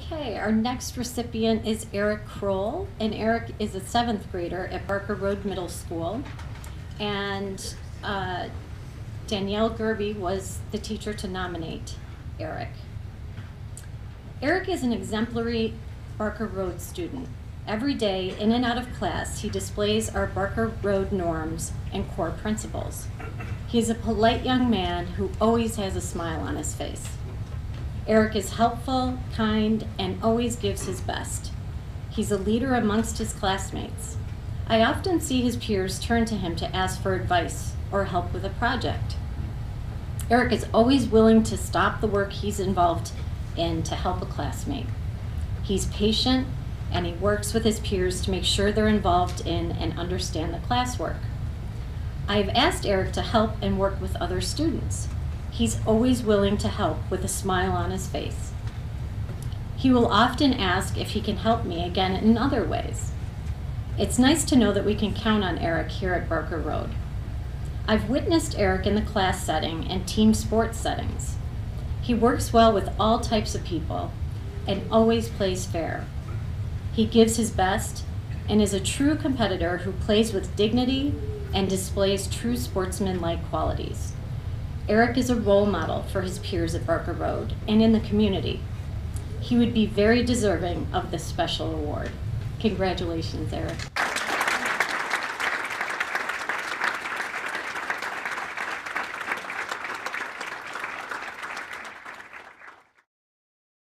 Okay, our next recipient is Eric Krowl, and Eric is a seventh grader at Barker Road Middle School. And uh, Danielle Gerby was the teacher to nominate Eric. Eric is an exemplary Barker Road student. Every day, in and out of class, he displays our Barker Road norms and core principles. He is a polite young man who always has a smile on his face. Eric is helpful, kind, and always gives his best. He's a leader amongst his classmates. I often see his peers turn to him to ask for advice or help with a project. Eric is always willing to stop the work he's involved in to help a classmate. He's patient and he works with his peers to make sure they're involved in and understand the classwork. I've asked Eric to help and work with other students. He's always willing to help with a smile on his face. He will often ask if he can help me again in other ways. It's nice to know that we can count on Eric here at Barker Road. I've witnessed Eric in the class setting and team sports settings. He works well with all types of people and always plays fair. He gives his best and is a true competitor who plays with dignity and displays true sportsman-like qualities. Eric is a role model for his peers at Barker Road and in the community. He would be very deserving of this special award. Congratulations, Eric.